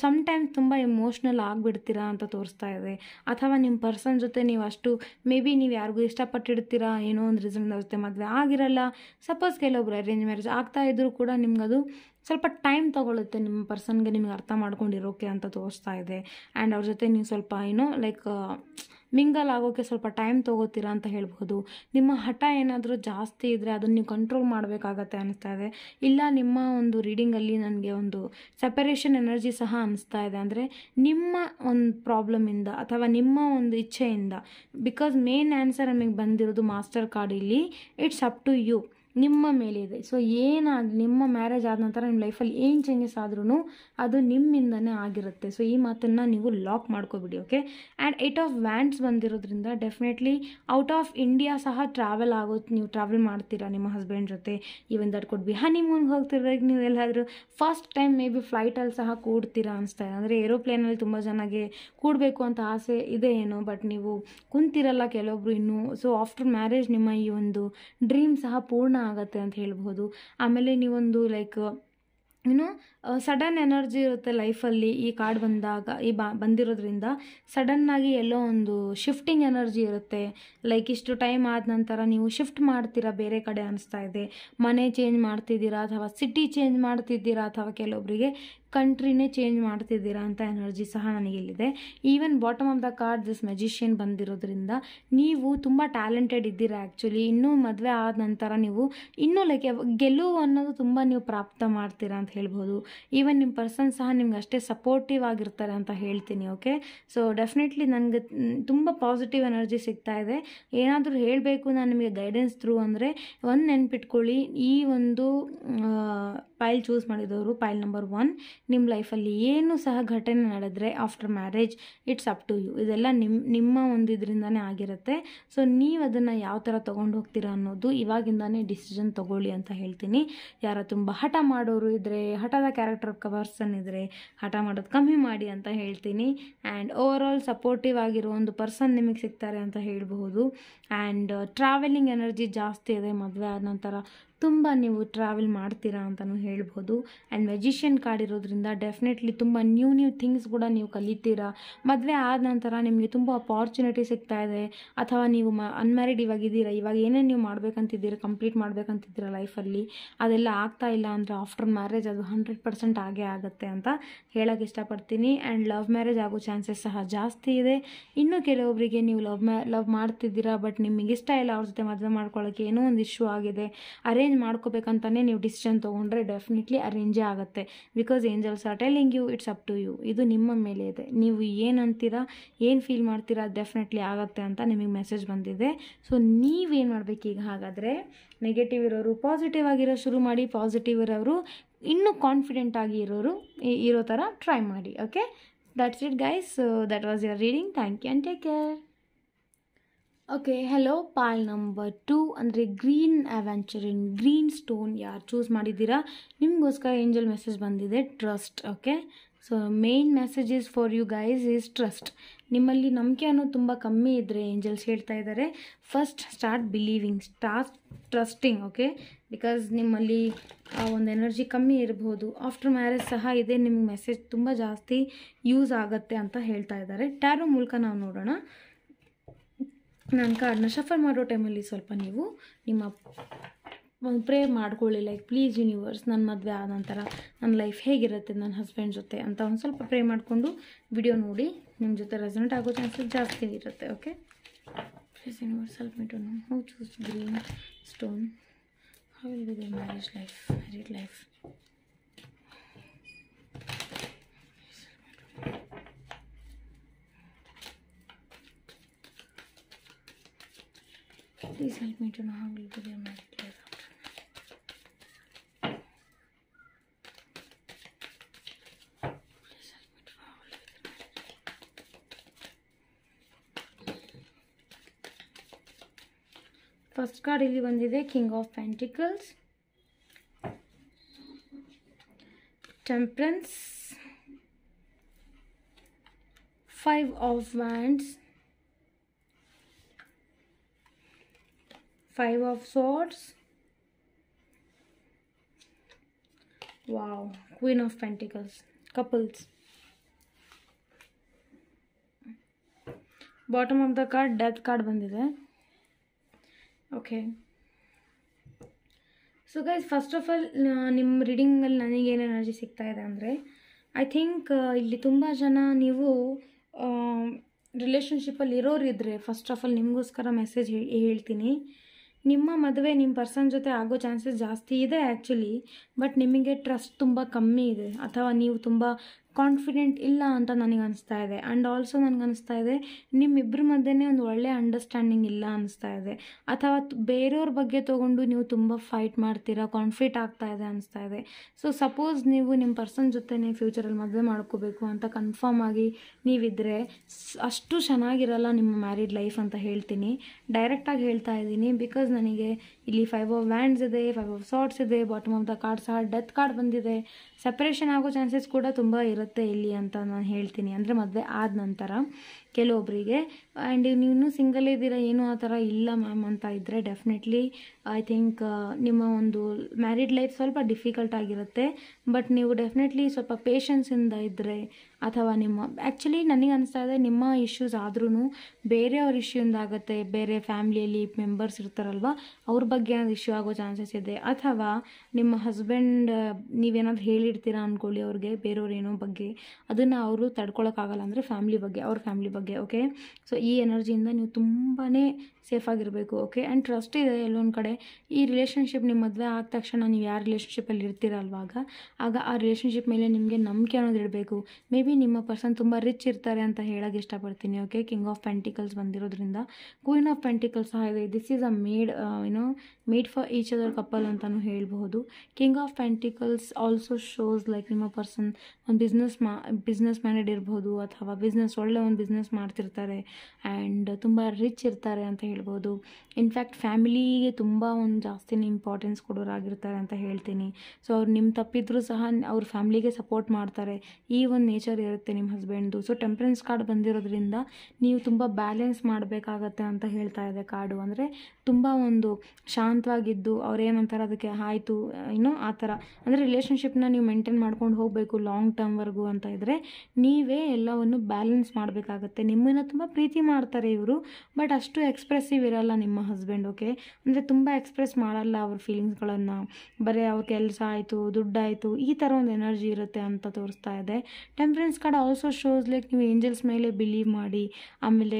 ಸಮ್ ಟೈಮ್ಸ್ ತುಂಬ ಎಮೋಷ್ನಲ್ ಆಗಿಬಿಡ್ತೀರಾ ಅಂತ ತೋರಿಸ್ತಾ ಇದೆ. ಅಥವಾ ನಿಮ್ಮ ಪರ್ಸನ್ ಜೊತೆ ನೀವು ಅಷ್ಟು ಮೇ ಬಿ ನೀವು ಯಾರಿಗೂ ಇಷ್ಟಪಟ್ಟಿರ್ತೀರಾ ಏನೋ ಒಂದು ರೀಸನ್ ಜೊತೆ ಮದುವೆ ಆಗಿರಲ್ಲ. ಸಪೋಸ್ ಕೆಲವೊಬ್ರು ಅರೇಂಜ್ ಮ್ಯಾರೇಜ್ ಆಗ್ತಾ ಇದ್ದರೂ ಕೂಡ ನಿಮ್ಗದು ಸ್ವಲ್ಪ ಟೈಮ್ ತೊಗೊಳುತ್ತೆ ನಿಮ್ಮ ಪರ್ಸನ್ಗೆ ನಿಮ್ಗೆ ಅರ್ಥ ಮಾಡ್ಕೊಂಡಿರೋಕೆ ಅಂತ ತೋರಿಸ್ತಾ ಇದೆ. ಆ್ಯಂಡ್ ಅವ್ರ ಜೊತೆ ನೀವು ಸ್ವಲ್ಪ ಏನೋ ಲೈಕ್ ಮಿಂಗಲ್ ಆಗೋಕ್ಕೆ ಸ್ವಲ್ಪ ಟೈಮ್ ತೊಗೋತೀರಾ ಅಂತ ಹೇಳ್ಬೋದು. ನಿಮ್ಮ ಹಠ ಏನಾದರೂ ಜಾಸ್ತಿ ಇದ್ದರೆ ಅದನ್ನು ನೀವು ಕಂಟ್ರೋಲ್ ಮಾಡಬೇಕಾಗತ್ತೆ ಅನಿಸ್ತಾ ಇದೆ. ಇಲ್ಲ, ನಿಮ್ಮ ಒಂದು ರೀಡಿಂಗಲ್ಲಿ ನನಗೆ ಒಂದು ಸೆಪರೇಷನ್ ಎನರ್ಜಿ ಸಹ ಅನಿಸ್ತಾ ಇದೆ. ಅಂದರೆ ನಿಮ್ಮ ಒಂದು ಪ್ರಾಬ್ಲಮಿಂದ ಅಥವಾ ನಿಮ್ಮ ಒಂದು ಇಚ್ಛೆಯಿಂದ ಬಿಕಾಸ್ ಮೇನ್ ಆನ್ಸರ್ ನಮಗೆ ಬಂದಿರೋದು ಮಾಸ್ಟರ್ ಕಾರ್ಡ್ ಇಲ್ಲಿ ಇಟ್ಸ್ ಅಪ್ ಟು ಯು ನಿಮ್ಮ ಮೇಲಿದೆ. ಸೊ ಏನಾಗಿ, ನಿಮ್ಮ ಮ್ಯಾರೇಜ್ ಆದ ನಂತರ ನಿಮ್ಮ ಲೈಫಲ್ಲಿ ಏನು ಚೇಂಜಸ್ ಆದ್ರೂ ಅದು ನಿಮ್ಮಿಂದನೇ ಆಗಿರುತ್ತೆ. ಸೊ ಈ ಮಾತನ್ನು ನೀವು lock ಮಾಡ್ಕೋಬಿಡಿ okay and eight of wands ಬಂದಿರೋದ್ರಿಂದ ಡೆಫಿನೆಟ್ಲಿ ಔಟ್ ಆಫ್ ಇಂಡಿಯಾ ಸಹ ಟ್ರಾವೆಲ್ ಆಗೋ ನೀವು ಟ್ರಾವೆಲ್ ಮಾಡ್ತೀರಾ ನಿಮ್ಮ ಹಸ್ಬೆಂಡ್ ಜೊತೆ? ಈವನ್ ದಟ್ ಕೊಡ್ ಬಿ ಹನಿಮೂನ್ಗೆ ಹೋಗ್ತಿರೋದಾಗ ನೀವು ಎಲ್ಲಾದರೂ ಫಸ್ಟ್ ಟೈಮ್ ಮೇ ಬಿ ಫ್ಲೈಟಲ್ಲಿ ಸಹ ಕೂಡ್ತೀರಾ ಅನಿಸ್ತಾ ಇದೆ. ಅಂದರೆ ಏರೋಪ್ಲೇನಲ್ಲಿ ತುಂಬ ಜನಗೆ ಕೂಡಬೇಕು ಅಂತ ಆಸೆ ಇದೆ ಏನೋ ಬಟ್ ನೀವು ಕುಂತಿರಲ್ಲ ಕೆಲವೊಬ್ರು ಇನ್ನೂ. ಸೊ ಆಫ್ಟರ್ ಮ್ಯಾರೇಜ್ ನಿಮ್ಮ ಈ ಒಂದು ಡ್ರೀಮ್ ಸಹ ಪೂರ್ಣ ಆಗತ್ತೆ ಅಂತ ಹೇಳ್ಬೋದು ಆಮೇಲೆ ನೀವೊಂದು ಲೈಕ್ ಏನು ಸಡನ್ ಎನರ್ಜಿ ಇರುತ್ತೆ ಲೈಫಲ್ಲಿ ಈ ಕಾರ್ಡ್ ಬಂದಾಗ, ಈ ಬಾ, ಬಂದಿರೋದ್ರಿಂದ ಸಡನ್ನಾಗಿ ಎಲ್ಲೋ ಒಂದು ಶಿಫ್ಟಿಂಗ್ ಎನರ್ಜಿ ಇರುತ್ತೆ. ಲೈಕ್ ಇಷ್ಟು ಟೈಮ್ ಆದ ನಂತರ ನೀವು ಶಿಫ್ಟ್ ಮಾಡ್ತೀರಾ, ಬೇರೆ ಕಡೆ ಅನಿಸ್ತಾ ಇದೆ. ಮನೆ ಚೇಂಜ್ ಮಾಡ್ತಿದ್ದೀರಾ ಅಥವಾ ಸಿಟಿ ಚೇಂಜ್ ಮಾಡ್ತಿದ್ದೀರಾ ಅಥವಾ ಕೆಲವೊಬ್ಬರಿಗೆ ಕಂಟ್ರಿನೇ ಚೇಂಜ್ ಮಾಡ್ತಿದ್ದೀರಾ ಅಂತ ಎನರ್ಜಿ ಸಹ ನನಗಿಲ್ಲಿದೆ. Even bottom of the card this magician ಬಂದಿರೋದ್ರಿಂದ ನೀವು ತುಂಬ ಟ್ಯಾಲೆಂಟೆಡ್ ಇದ್ದೀರಾ ಆ್ಯಕ್ಚುಲಿ ಇನ್ನೂ ಮದುವೆ ಆದ ನಂತರ ನೀವು ಇನ್ನೂ ಲೈಕ್ ಗೆಲುವು ಅನ್ನೋದು ತುಂಬ ನೀವು ಪ್ರಾಪ್ತ ಮಾಡ್ತೀರಾ ಅಂತ ಹೇಳ್ಬೋದು. ಈವನ್ ನಿಮ್ಮ ಪರ್ಸನ್ ಸಹ ನಿಮ್ಗೆ ಅಷ್ಟೇ ಸಪೋರ್ಟಿವ್ ಆಗಿರ್ತಾರೆ ಅಂತ ಹೇಳ್ತೀನಿ ಓಕೆ ಸೊ ಡೆಫಿನೆಟ್ಲಿ ನನಗೆ ತುಂಬ ಪಾಸಿಟಿವ್ ಎನರ್ಜಿ ಸಿಗ್ತಾ ಇದೆ. ಏನಾದರೂ ಹೇಳಬೇಕು, ನಾನು ನಿಮಗೆ ಗೈಡೆನ್ಸ್ ಥ್ರೂ ಅಂದರೆ ಒಂದು ನೆನ್ಪಿಟ್ಕೊಳ್ಳಿ, ಈ ಒಂದು ಪೈಲ್ ಚೂಸ್ ಮಾಡಿದವರು ಪೈಲ್ ನಂಬರ್ ಒನ್ ನಿಮ್ಮ ಲೈಫಲ್ಲಿ ಏನು ಸಹ ಘಟನೆ ನಡೆದರೆ after marriage it's up to you ಇದೆಲ್ಲ ನಿಮ್ಮ ನಿಮ್ಮ ಒಂದು ಇದರಿಂದನೇ ಆಗಿರುತ್ತೆ. ಸೊ ನೀವು ಅದನ್ನು ಯಾವ ಥರ ತೊಗೊಂಡು ಹೋಗ್ತೀರಾ ಅನ್ನೋದು ಇವಾಗಿಂದನೇ ಡಿಸಿಷನ್ ತೊಗೊಳ್ಳಿ ಅಂತ ಹೇಳ್ತೀನಿ. ಯಾರ ತುಂಬ ಹಠ ಮಾಡೋರು ಇದ್ದರೆ ಹಠದ ಕ್ಯಾರೆಕ್ಟರ್ ಪರ್ಸನ್ ಇದ್ದರೆ ಹಠ ಮಾಡೋದು ಕಮ್ಮಿ ಮಾಡಿ ಅಂತ ಹೇಳ್ತೀನಿ. ಆ್ಯಂಡ್ ಓವರ್ ಆಲ್ ಸಪೋರ್ಟಿವ್ ಆಗಿರೋ ಒಂದು ಪರ್ಸನ್ ನಿಮಗೆ ಸಿಗ್ತಾರೆ ಅಂತ ಹೇಳಬಹುದು. ಆ್ಯಂಡ್ ಟ್ರಾವೆಲಿಂಗ್ ಎನರ್ಜಿ ಜಾಸ್ತಿ ಇದೆ ಮದುವೆ ಆದ ನಂತರ. ತುಂಬ ನೀವು ಟ್ರಾವೆಲ್ ಮಾಡ್ತೀರಾ ಅಂತಲೂ ಹೇಳ್ಬೋದು. ಆ್ಯಂಡ್ ಮೆಜಿಷಿಯನ್ ಕಾರ್ಡ್ ಇರೋದ್ರಿಂದ ಡೆಫಿನೆಟ್ಲಿ ತುಂಬ ನ್ಯೂ ನ್ಯೂ ಥಿಂಗ್ಸ್ ಕೂಡ ನೀವು ಕಲಿತೀರಾ. ಮದುವೆ ಆದ ನಂತರ ನಿಮಗೆ ತುಂಬ ಅಪಾರ್ಚುನಿಟಿ ಸಿಗ್ತಾ ಇದೆ. ಅಥವಾ ನೀವು ಮ ಅನ್ಮ್ಯಾರಿಡ್ ಇವಾಗ ಇದ್ದೀರಾ. ಇವಾಗ ಏನೇನು ನೀವು ಮಾಡ್ಬೇಕಂತಿದ್ದೀರಾ ಕಂಪ್ಲೀಟ್ ಮಾಡ್ಬೇಕಂತಿದ್ದೀರಾ ಲೈಫಲ್ಲಿ ಅದೆಲ್ಲ ಆಗ್ತಾ ಇಲ್ಲ ಅಂದರೆ ಆಫ್ಟರ್ ಮ್ಯಾರೇಜ್ ಅದು ಹಂಡ್ರೆಡ್ ಪರ್ಸೆಂಟ್ ಆಗೇ ಆಗುತ್ತೆ ಅಂತ ಹೇಳೋಕ್ಕೆ ಇಷ್ಟಪಡ್ತೀನಿ. ಆ್ಯಂಡ್ ಲವ್ ಮ್ಯಾರೇಜ್ ಆಗೋ ಚಾನ್ಸಸ್ ಸಹ ಜಾಸ್ತಿ ಇದೆ. ಇನ್ನೂ ಕೆಲವೊಬ್ಬರಿಗೆ ನೀವು ಲವ್ ಮ್ಯಾ ಲವ್ ಮಾಡ್ತಿದ್ದೀರಾ ಬಟ್ ನಿಮಗೆ ಇಷ್ಟ ಇಲ್ಲ ಅವ್ರ ಜೊತೆ ಮದುವೆ ಮಾಡ್ಕೊಳ್ಳೋಕ್ಕೆ ಏನೋ ಒಂದು ಇಶ್ಯೂ ಆಗಿದೆ. ಅರೇಂಜ್ ಮಾಡ್ಕೋಬೇಕಂತಲೇ ನೀವು ಡಿಸಿಷನ್ ತೊಗೊಂಡ್ರೆ ಡೆಫಿನೆಟ್ಲಿ ಅರೇಂಜೇ ಆಗುತ್ತೆ. Because angels are telling you it's up to you ಇದು ನಿಮ್ಮ ಮೇಲೆ ಇದೆ. ನೀವು ಏನು ಅಂತೀರಾ ಏನು ಫೀಲ್ ಮಾಡ್ತೀರಾ ಡೆಫಿನೆಟ್ಲಿ ಆಗುತ್ತೆ ಅಂತ ನಿಮಗೆ ಮೆಸೇಜ್ ಬಂದಿದೆ. ಸೊ ನೀವೇನು ಮಾಡಬೇಕು? ಈಗ ಹಾಗಾದರೆ ನೆಗೆಟಿವ್ ಇರೋರು ಪಾಸಿಟಿವ್ ಆಗಿರೋ ಶುರು ಮಾಡಿ ಪಾಸಿಟಿವ್ ಇರೋರು ಇನ್ನೂ ಕಾನ್ಫಿಡೆಂಟ್ ಆಗಿ ಇರೋರು ಇರೋ ಥರ ಟ್ರೈ ಮಾಡಿ okay that's it guys that was your reading thank you and take care okay hello pile number two ಅಂದರೆ ಗ್ರೀನ್ ಅವೆಂಚರಿನ್ ಗ್ರೀನ್ ಸ್ಟೋನ್ ಯಾರು ಚೂಸ್ ಮಾಡಿದ್ದೀರಾ? ನಿಮಗೋಸ್ಕರ ಏಂಜಲ್ ಮೆಸೇಜ್ ಬಂದಿದೆ trust okay so main messages for you guys is trust ನಿಮ್ಮಲ್ಲಿ ನಂಬಿಕೆ ಅನ್ನೋದು ತುಂಬ ಕಮ್ಮಿ ಇದ್ದರೆ ಏಂಜಲ್ಸ್ ಹೇಳ್ತಾ ಇದ್ದಾರೆ first start believing start trusting okay because ನಿಮ್ಮಲ್ಲಿ, ಆ, ಒಂದು ಎನರ್ಜಿ ಕಮ್ಮಿ ಇರಬಹುದು ಆಫ್ಟರ್ ಮ್ಯಾರೇಜ್ ಸಹ ಇದೆ, ನಿಮ್ಗೆ ಮೆಸೇಜ್ ತುಂಬ ಜಾಸ್ತಿ ಯೂಸ್ ಆಗುತ್ತೆ ಅಂತ ಹೇಳ್ತಾ ಇದ್ದಾರೆ ಟ್ಯಾರೋ ಮೂಲಕ ನಾವು ನೋಡೋಣ. ನಾನು ಕಾರ್ಡ್ನ ಶಫಲ್ ಮಾಡೋ ಟೈಮಲ್ಲಿ ಸ್ವಲ್ಪ ನೀವು ನಿಮ್ಮ ಒಂದು ಪ್ರೇ ಮಾಡ್ಕೊಳ್ಳಿ ಲೈಕ್ ಪ್ಲೀಸ್ ಯೂನಿವರ್ಸ್ ನನ್ನ ಮದುವೆ ಆದ ನಂತರ ನನ್ನ ಲೈಫ್ ಹೇಗಿರುತ್ತೆ ನನ್ನ ಹಸ್ಬೆಂಡ್ ಜೊತೆ ಅಂತ ಒಂದು ಸ್ವಲ್ಪ ಪ್ರೇ ಮಾಡಿಕೊಂಡು ವಿಡಿಯೋ ನೋಡಿ ನಿಮ್ಮ ಜೊತೆ ರೆಸನೆಂಟ್ ಆಗೋ ಚಾನ್ಸಸ್ ಜಾಸ್ತಿ ಇರುತ್ತೆ okay please universe help me to how choose green stone how will be the marriage life married life Please help me to know how will be their married life after. Please help me to know how will be their married first card ಇಲ್ಲಿ ಬಂದಿದೆ king of pentacles temperance five of wands five of swords. Wow, queen of pentacles. Couples. Bottom of the card death card ಬಂದಿದೆ. Okay so guys first of all ನಿಮ್ಮ ರೀಡಿಂಗಲ್ಲಿ ನನಗೇನು energy ಸಿಗ್ತಾ ಇದೆ ಅಂದರೆ I think ಇಲ್ಲಿ ತುಂಬ ಜನ ನೀವು ರಿಲೇಷನ್ಶಿಪ್ಪಲ್ಲಿ ಇರೋರಿದ್ದರೆ ಫಸ್ಟ್ ಆಫ್ ಆಲ್ ನಿಮಗೋಸ್ಕರ ಮೆಸೇಜ್ ಹೇಳ್ತೀನಿ. ನಿಮ್ಮ ಮದುವೆ ನಿಮ್ಮ ಪರ್ಸನ್ ಜೊತೆ ಆಗೋ ಚಾನ್ಸಸ್ ಜಾಸ್ತಿ ಇದೆ ಆ್ಯಕ್ಚುಲಿ ಬಟ್ ನಿಮಗೆ ಟ್ರಸ್ಟ್ ತುಂಬ ಕಮ್ಮಿ ಇದೆ. ಅಥವಾ ನೀವು ತುಂಬ ಕಾನ್ಫಿಡೆಂಟ್ ಇಲ್ಲ ಅಂತ ನನಗೆ ಅನಿಸ್ತಾ ಇದೆ. ಆ್ಯಂಡ್ ಆಲ್ಸೋ ನನಗೆ ಅನಿಸ್ತಾ ಇದೆ ನಿಮ್ಮಿಬ್ಬರ ಮಧ್ಯೆ ಒಂದು ಒಳ್ಳೆಯ ಅಂಡರ್ಸ್ಟ್ಯಾಂಡಿಂಗ್ ಇಲ್ಲ ಅನಿಸ್ತಾ ಇದೆ. ಅಥವಾ ಬೇರೆಯವ್ರ ಬಗ್ಗೆ ತೊಗೊಂಡು ನೀವು ತುಂಬ ಫೈಟ್ ಮಾಡ್ತೀರಾ ಕಾನ್ಫ್ಲಿಕ್ಟ್ ಆಗ್ತಾ ಇದೆ ಅನಿಸ್ತಾ ಇದೆ. ಸೊ ಸಪೋಸ್ ನೀವು ನಿಮ್ಮ ಪರ್ಸನ್ ಜೊತೆನೇ ಫ್ಯೂಚರಲ್ಲಿ ಮದುವೆ ಮಾಡ್ಕೋಬೇಕು ಅಂತ ಕನ್ಫರ್ಮ್ ಆಗಿ ನೀವಿದ್ದರೆ ಅಷ್ಟು ಚೆನ್ನಾಗಿರಲ್ಲ ನಿಮ್ಮ ಮ್ಯಾರಿಡ್ ಲೈಫ್ ಅಂತ ಹೇಳ್ತೀನಿ. ಡೈರೆಕ್ಟಾಗಿ ಹೇಳ್ತಾ ಇದ್ದೀನಿ ಬಿಕಾಸ್ ನನಗೆ ಇಲ್ಲಿ ಫೈವ್ ಆಫ್ ವ್ಯಾಂಡ್ಸ್ ಇದೆ ಫೈವ್ ಆಫ್ ಸಾಟ್ಸ್ ಇದೆ ಬಾಟಮ್ ಆಫ್ ದ ಕಾರ್ಡ್ ಸಹ ಡೆತ್ ಕಾರ್ಡ್ ಬಂದಿದೆ. ಸಪ್ರೇಷನ್ ಆಗೋ ಚಾನ್ಸಸ್ ಕೂಡ ತುಂಬ ಇರುತ್ತೆ ಇಲ್ಲಿ ಅಂತ ನಾನು ಹೇಳ್ತೀನಿ. ಅಂದರೆ ಮದುವೆ ಆದ ನಂತರ ಕೆಲವೊಬ್ಬರಿಗೆ ಆ್ಯಂಡ್ ನೀವು ಸಿಂಗಲ್ ಇದ್ದೀರಾ, ಏನೂ ಆ ಥರ ಇಲ್ಲ ಮ್ಯಾಮ್ ಅಂತ ಇದ್ದರೆ ಡೆಫಿನೆಟ್ಲಿ ಐ ಥಿಂಕ್ ನಿಮ್ಮ ಒಂದು ಮ್ಯಾರಿಡ್ ಲೈಫ್ ಸ್ವಲ್ಪ ಡಿಫಿಕಲ್ಟ್ ಆಗಿರುತ್ತೆ. ಬಟ್ ನೀವು ಡೆಫಿನೆಟ್ಲಿ ಸ್ವಲ್ಪ ಪೇಷನ್ಸಿಂದ ಇದ್ದರೆ ಅಥವಾ ನಿಮ್ಮ ಆ್ಯಕ್ಚುಲಿ ನನಗೆ ಅನಿಸ್ತಾ ಇದೆ ನಿಮ್ಮ ಇಶ್ಯೂಸ್ ಆದ್ರೂ ಬೇರೆಯವ್ರ ಇಶ್ಯೂ ಆಗುತ್ತೆ, ಬೇರೆ ಫ್ಯಾಮಿಲಿಯಲ್ಲಿ ಮೆಂಬರ್ಸ್ ಇರ್ತಾರಲ್ವ, ಅವ್ರ ಬಗ್ಗೆ ಏನಾದ್ರು ಇಶ್ಯೂ ಆಗೋ ಚಾನ್ಸಸ್ ಇದೆ. ಅಥವಾ ನಿಮ್ಮ ಹಸ್ಬೆಂಡ್ ನೀವೇನಾದ್ರು ಹೇಳಿರ್ತೀರಾ ಅಂದ್ಕೊಳ್ಳಿ ಅವ್ರಿಗೆ, ಬೇರೆಯವ್ರ ಏನೋ ಬಗ್ಗೆ, ಅದನ್ನು ಅವರು ತಡ್ಕೊಳಕ್ಕಾಗಲ್ಲ ಅಂದರೆ ಫ್ಯಾಮ್ಲಿ ಬಗ್ಗೆ, ಅವ್ರ ಫ್ಯಾಮ್ಲಿ ಬಗ್ಗೆ ಓಕೆ ಸೊ ಈ ಎನರ್ಜಿಯಿಂದ ನೀವು ತುಂಬಾ ಸೇಫ್ ಆಗಿರಬೇಕು ಓಕೆ ಆ್ಯಂಡ್ ಟ್ರಸ್ಟ್ ಇದೆ ಎಲ್ಲೊಂದು ಕಡೆ. ಈ ರಿಲೇಷನ್ಶಿಪ್ ನಿಮ್ಮ ಮದುವೆ ಆದ ತಕ್ಷಣ ನೀವು ಯಾರು ರಿಲೇಷನ್ಶಿಪ್ಪಲ್ಲಿ ಇರ್ತೀರಲ್ವಾಗ ಆಗ ಆ ರಿಲೇಷನ್ಶಿಪ್ ಮೇಲೆ ನಿಮಗೆ ನಂಬಿಕೆ ಅನ್ನೋದು ಇಡಬೇಕು. ಮೇ ಬಿ ನಿಮ್ಮ ಪರ್ಸನ್ ತುಂಬ ರಿಚ್ ಇರ್ತಾರೆ ಅಂತ ಹೇಳೋಕ್ಕೆ ಇಷ್ಟಪಡ್ತೀನಿ ಓಕೆ ಕಿಂಗ್ ಆಫ್ ಪೆಂಟಿಕಲ್ಸ್ ಬಂದಿರೋದ್ರಿಂದ. ಕ್ವೀನ್ ಆಫ್ ಪೆಂಟಿಕಲ್ಸ್ ಸಹ ಇದೆ. This is a made you know made for each other couple ಅಂತಲೂ ಹೇಳ್ಬಹುದು. King of pentacles also shows like ನಿಮ್ಮ ಪರ್ಸನ್ ಒಂದು ಬಿಸ್ನೆಸ್ ಮಾ ಬಿಸ್ನೆಸ್ ಮ್ಯಾನೇಡ್ ಇರ್ಬೋದು ಅಥವಾ ಬಿಸ್ನೆಸ್ ಒಳ್ಳೆ ಒಂದು ಬಿಸ್ನೆಸ್ ಮಾಡ್ತಿರ್ತಾರೆ ಆ್ಯಂಡ್ ತುಂಬ ರಿಚ್ ಇರ್ತಾರೆ ಅಂತ ಹೇಳ್ಬೋದು. ಇನ್ಫ್ಯಾಕ್ಟ್ ಫ್ಯಾಮಿಲಿಗೆ ತುಂಬ ಒಂದು ಜಾಸ್ತಿನೇ ಇಂಪಾರ್ಟೆನ್ಸ್ ಕೊಡೋರಾಗಿರ್ತಾರೆ ಅಂತ ಹೇಳ್ತೀನಿ. ಸೊ ಅವ್ರು ನಿಮ್ಮ ತಪ್ಪಿದ್ರು ಸಹ ಅವ್ರ ಫ್ಯಾಮಿಲಿಗೆ ಸಪೋರ್ಟ್ ಮಾಡ್ತಾರೆ. ಈ ಒಂದು ನೇಚರ್ ಇರುತ್ತೆ ನಿಮ್ಮ ಹಸ್ಬೆಂಡ್ದು ಸೊ ಟೆಂಪ್ರೆನ್ಸ್ ಕಾರ್ಡ್ ಬಂದಿರೋದ್ರಿಂದ ನೀವು ತುಂಬ ಬ್ಯಾಲೆನ್ಸ್ ಮಾಡಬೇಕಾಗತ್ತೆ ಅಂತ ಹೇಳ್ತಾ ಇದೆ ಕಾರ್ಡು ಅಂದರೆ ತುಂಬ ಒಂದು ಶಾಂತವಾಗಿದ್ದು ಅವ್ರೇನಂತಾರೆ ಅದಕ್ಕೆ ಆಯಿತು ಏನೋ ಆ ಥರ. ಅಂದರೆ ರಿಲೇಷನ್ಶಿಪ್ನ ನೀವು ಮೇಂಟೈನ್ ಮಾಡ್ಕೊಂಡು ಹೋಗಬೇಕು ಲಾಂಗ್ ಟರ್ಮ್ವರೆಗೂ ಅಂತ ಇದ್ದರೆ ನೀವೇ ಎಲ್ಲವನ್ನು ಬ್ಯಾಲೆನ್ಸ್ ಮಾಡಬೇಕಾಗತ್ತೆ. ನಿಮ್ಮನ್ನು ತುಂಬ ಪ್ರೀತಿ ಮಾಡ್ತಾರೆ ಇವರು. ಬಟ್ ಅಷ್ಟು ಎಕ್ಸ್ಪ್ರೆಸಿವ್ ಇರಲ್ಲ ನಿಮ್ಮ ಹಸ್ಬೆಂಡ್ ಓಕೆ ಅಂದರೆ ತುಂಬ ಎಕ್ಸ್ಪ್ರೆಸ್ ಮಾಡಲ್ಲ ಅವ್ರ ಫೀಲಿಂಗ್ಸ್ಗಳನ್ನು ಬರೀ ಅವ್ರ ಕೆಲಸ ಆಯಿತು ದುಡ್ಡಾಯಿತು ಈ ಥರ ಒಂದು ಎನರ್ಜಿ ಇರುತ್ತೆ ಅಂತ ತೋರಿಸ್ತಾ ಇದೆ. Temperance card also shows like ನೀವು ಏಂಜಲ್ಸ್ ಮೇಲೆ ಬಿಲೀವ್ ಮಾಡಿ, ಆಮೇಲೆ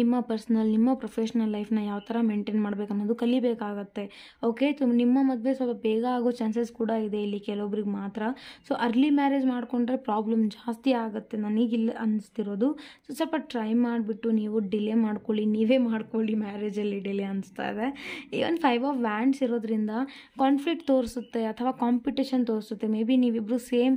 ನಿಮ್ಮ ಪರ್ಸ್ನಲ್ ನಿಮ್ಮ ಪ್ರೊಫೆಷ್ನಲ್ ಲೈಫ್ನ ಯಾವ ಥರ ಮೇಂಟೈನ್ ಮಾಡಬೇಕು ಅನ್ನೋದು ಕಲಿಬೇಕಾಗತ್ತೆ. ಓಕೆ ತುಂಬ ನಿಮ್ಮ ಮದುವೆ ಸ್ವಲ್ಪ ಬೇಗ ಆಗೋ ಚಾನ್ಸಸ್ ಕೂಡ ಇದೆ ಇಲ್ಲಿ ಕೆಲವೊಬ್ರಿಗೆ ಮಾತ್ರ. ಸೊ ಅರ್ಲಿ ಮ್ಯಾರೇಜ್ ಮಾಡಿಕೊಂಡ್ರೆ ಪ್ರಾಬ್ಲಮ್ ಜಾಸ್ತಿ ಆಗುತ್ತೆ ನನಗಿಲ್ಲ ಅನ್ನಿಸ್ತಿರೋದು ಸೊ ಸ್ವಲ್ಪ ಟ್ರೈ ಮಾಡಿಬಿಟ್ಟು ನೀವು ಡಿಲೇ ಮಾಡ್ಕೊಳ್ಳಿ, ನೀವೇ ಮಾಡ್ಕೊಳ್ಳಿ ಮ್ಯಾರೇಜಲ್ಲಿ ಡಿಲೇ ಅನಿಸ್ತಾ ಇದೆ. ಈವನ್ ಫೈವ್ ಆಫ್ ವ್ಯಾಂಡ್ಸ್ ಇರೋದ್ರಿಂದ ಕಾನ್ಫ್ಲಿಕ್ಟ್ ತೋರಿಸುತ್ತೆ ಅಥವಾ ಕಾಂಪಿಟೇಷನ್ ತೋರಿಸುತ್ತೆ. ಮೇ ಬಿ ನೀವಿಬ್ಬರು ಸೇಮ್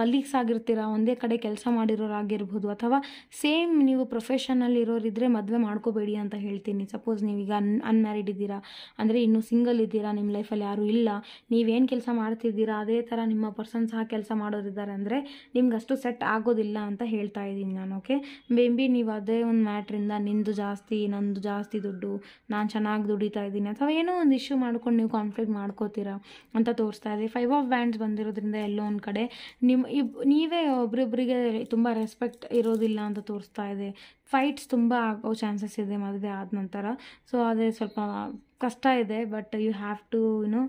ಕಲೀಗ್ಸ್ ಆಗಿರ್ತೀರ, ಒಂದೇ ಕಡೆ ಕೆಲಸ ಮಾಡಿರೋರಾಗಿರ್ಬೋದು ಅಥವಾ ಸೇಮ್ ನೀವು ಪ್ರೊಫೆಷನಲ್ಲಿ ಇರೋರಿದ್ರೆ ಮದುವೆ ಮಾಡ್ಕೋಬೇಡಿ ಅಂತ ಹೇಳ್ತೀನಿ. ಸಪೋಸ್ ನೀವೀಗ ಅನ್ ಅನ್ಮ್ಯಾರಿಡ್ ಇದ್ದೀರಾ, ಅಂದರೆ ಇನ್ನೂ ಸಿಂಗಲ್ ಇದ್ದೀರಾ ನಿಮ್ಮ ಲೈಫಲ್ಲಿ ಯಾರೂ ಇಲ್ಲ, ನೀವೇನು ಕೆಲಸ ಮಾಡ್ತಿದ್ದೀರಾ, ಅದೇ ಥರ ನಿಮ್ಮ ಪರ್ಸನ್ ಸಹ ಕೆಲಸ ಮಾಡೋರಿದ್ದಾರೆ ಅಂದರೆ ನಿಮ್ಗೆ ಅಷ್ಟು ಸೆಟ್ ಆಗೋದಿಲ್ಲ ಅಂತ ಹೇಳ್ತಾ ಇದ್ದೀನಿ ನಾನು ಓಕೆ ಮೇ ಬಿ ನೀವು ಅದೇ ಒಂದು ಮ್ಯಾಟ್ರಿಂದ ನಿಂದು ಜಾಸ್ತಿ, ನಂದು ಜಾಸ್ತಿ ದುಡ್ಡು, ನಾನು ಚೆನ್ನಾಗಿ ದುಡಿತಾ ಇದ್ದೀನಿ ಅಥವಾ ಏನೋ ಒಂದು ಇಶ್ಯೂ ಮಾಡ್ಕೊಂಡು ನೀವು ಕಾನ್ಫ್ಲಿಕ್ಟ್ ಮಾಡ್ಕೋತೀರಾ ಅಂತ ತೋರಿಸ್ತಾ ಇದೆ. ಫೈವ್ ಆಫ್ ಬ್ಯಾಂಡ್ಸ್ ಬಂದಿರೋದ್ರಿಂದ ಎಲ್ಲೋ ಒಂದು ಕಡೆ ನಿಮ್ಮ ಇಬ್, ನೀವೇ ಒಬ್ರಿಬ್ಬರಿಗೆ ತುಂಬ ರೆಸ್ಪೆಕ್ಟ್ ಇರೋದಿಲ್ಲ ಅಂತ ತೋರಿಸ್ತಾ ಇದೆ. ಫೈಟ್ಸ್ ತುಂಬ ಆಗೋ ಚಾನ್ಸಸ್ ಇದೆ ಮದುವೆ ಆದ ನಂತರ. ಸೊ ಅದೇ ಸ್ವಲ್ಪ ಕಷ್ಟ ಇದೆ but you have to you know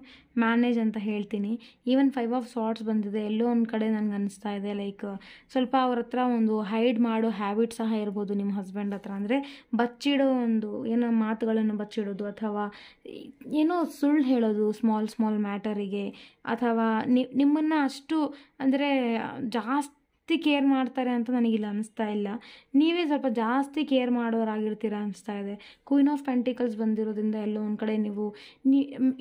manage ಅಂತ ಹೇಳ್ತೀನಿ. ಈವನ್ ಫೈವ್ ಆಫ್ ಸಾಟ್ಸ್ ಬಂದಿದೆ, ಎಲ್ಲೋ ಒಂದು ಕಡೆ ನನಗೆ ಅನಿಸ್ತಾ ಇದೆ ಲೈಕ್ ಸ್ವಲ್ಪ ಅವ್ರ ಹತ್ರ ಒಂದು ಹೈಡ್ ಮಾಡೋ ಹ್ಯಾಬಿಟ್ ಸಹ ಇರ್ಬೋದು ನಿಮ್ಮ ಹಸ್ಬೆಂಡ್ ಹತ್ರ. ಅಂದರೆ ಬಚ್ಚಿಡೋ ಒಂದು, ಏನೋ ಮಾತುಗಳನ್ನು ಬಚ್ಚಿಡೋದು, ಅಥವಾ ಏನೋ ಸುಳ್ಳು ಹೇಳೋದು ಸ್ಮಾಲ್ ಸ್ಮಾಲ್ ಮ್ಯಾಟರಿಗೆ ಅಥವಾ ನಿಮ್ಮನ್ನು ಅಷ್ಟು, ಅಂದರೆ ಜಾಸ್ತಿ ಕೇರ್ ಮಾಡ್ತಾರೆ ಅಂತ ನನಗಿಲ್ಲ ಅನಿಸ್ತಾ ಇಲ್ಲ. ನೀವೇ ಸ್ವಲ್ಪ ಜಾಸ್ತಿ ಕೇರ್ ಮಾಡೋರಾಗಿರ್ತೀರ ಅನಿಸ್ತಾ ಇದೆ. ಕ್ವೀನ್ ಆಫ್ ಪೆಂಟಿಕಲ್ಸ್ ಬಂದಿರೋದ್ರಿಂದ ಎಲ್ಲೋ ಒಂದು ಕಡೆ ನೀವು